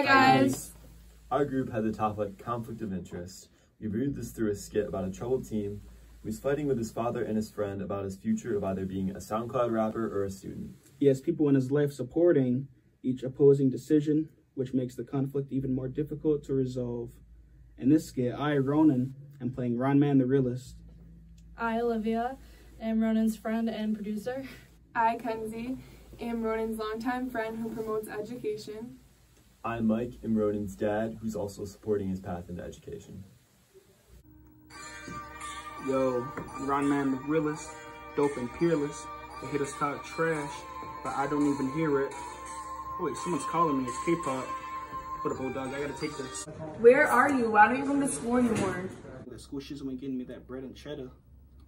Hi guys. Our group had the topic conflict of interest. We viewed this through a skit about a troubled teen who was fighting with his father and his friend about his future of either being a SoundCloud rapper or a student. He has people in his life supporting each opposing decision, which makes the conflict even more difficult to resolve. In this skit, I, Ronan, am playing Ron Man the Realist. I, Olivia, am Ronan's friend and producer. I, Kenzie, am Ronan's longtime friend who promotes education. I'm Mike, am Ronan's dad, who's also supporting his path into education. Yo, Ron Man the Realist, dope and peerless. They hit us talk trash, but I don't even hear it. Oh, wait, someone's calling me. It's K-pop. Put up, old dog. I gotta take this. Where are you? Why don't you come to school anymore? The school shizzle ain't getting me that bread and cheddar,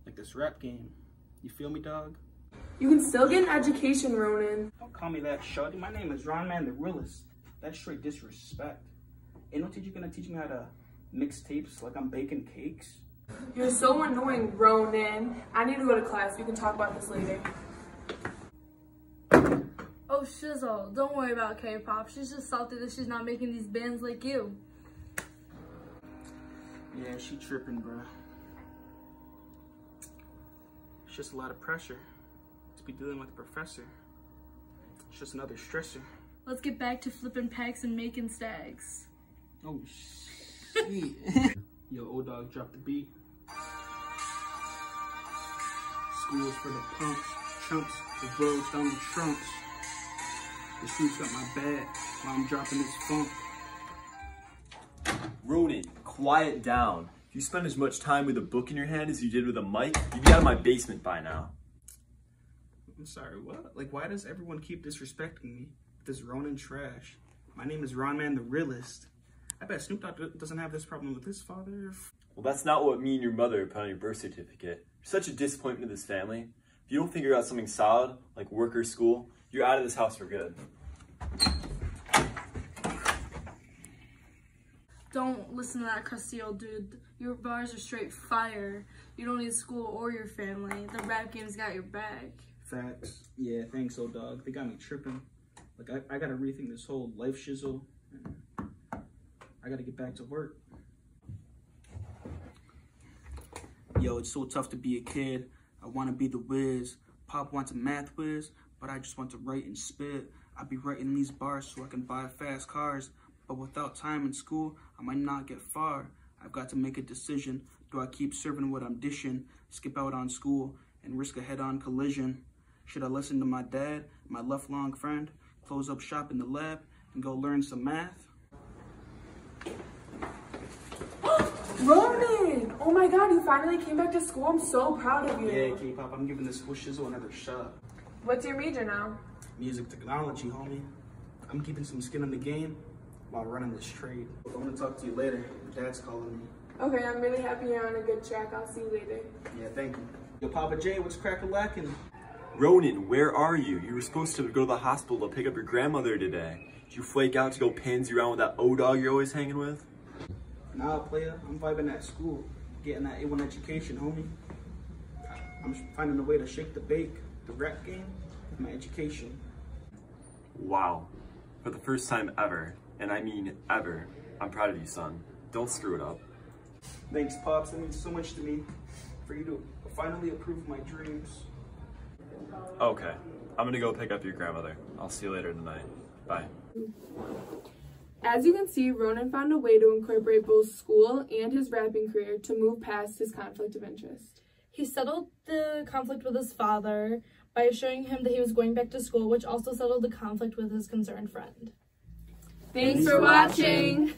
like this rap game. You feel me, dog? You can still get an education, Ronan. Don't call me that, shorty. My name is Ron Man the Realist. That's straight disrespect. Ain't no teacher gonna teach me how to mix tapes like I'm baking cakes. You're so annoying, Ronan. I need to go to class. We can talk about this later. Oh Shizzle, don't worry about K-pop. She's just salty that she's not making these bands like you. Yeah, she tripping, bruh. It's just a lot of pressure to be dealing with a professor. It's just another stressor. Let's get back to flipping packs and making stags. Oh, shit. Yo, old dog, drop the beat. School's for the punks, chumps, the roads down the trunks. The shoes got my back while I'm dropping this funk. Ronan, quiet down. If you spend as much time with a book in your hand as you did with a mic, you'd be out of my basement by now. I'm sorry, what? Like, why does everyone keep disrespecting me? This Ronan trash. My name is Ron Man the Realist. I bet Snoop Dogg doesn't have this problem with his father. Well, that's not what me and your mother put on your birth certificate. You're such a disappointment to this family. If you don't figure out something solid, like work or school, you're out of this house for good. Don't listen to that crusty old dude. Your bars are straight fire. You don't need school or your family. The rap game's got your back. Facts. Yeah, thanks, old dog. They got me tripping. Like, I, I gotta rethink this whole life shizzle. I gotta get back to work. Yo, it's so tough to be a kid. I wanna be the whiz. Pop wants a math whiz, but I just want to write and spit. I be writing these bars so I can buy fast cars. But without time in school, I might not get far. I've got to make a decision. Do I keep serving what I'm dishing, skip out on school, and risk a head-on collision? Should I listen to my dad, my lifelong friend, close up shop in the lab, and go learn some math? Ronan! Oh my god, you finally came back to school. I'm so proud of you. Yeah, K-pop, I'm giving this school shizzle another shot. What's your major now? Music technology, homie. I'm keeping some skin in the game while running this trade. I'm gonna talk to you later. Your dad's calling me. Okay, I'm really happy you're on a good track. I'll see you later. Yeah, thank you. Yo, Papa J, what's crack-a-lackin'? Ronan, where are you? You were supposed to go to the hospital to pick up your grandmother today. Did you flake out to go pansy around with that O-dog you're always hanging with? Nah, player, I'm vibing at school, getting that A1 education, homie. I'm finding a way to shake the bake, the rap game, with my education. Wow. For the first time ever, and I mean ever, I'm proud of you, son. Don't screw it up. Thanks, Pops. That means so much to me. For you to finally approve my dreams. Okay. I'm gonna go pick up your grandmother. I'll see you later tonight. Bye. As you can see, Ronan found a way to incorporate both school and his rapping career to move past his conflict of interest. He settled the conflict with his father by assuring him that he was going back to school, which also settled the conflict with his concerned friend. Thanks for watching!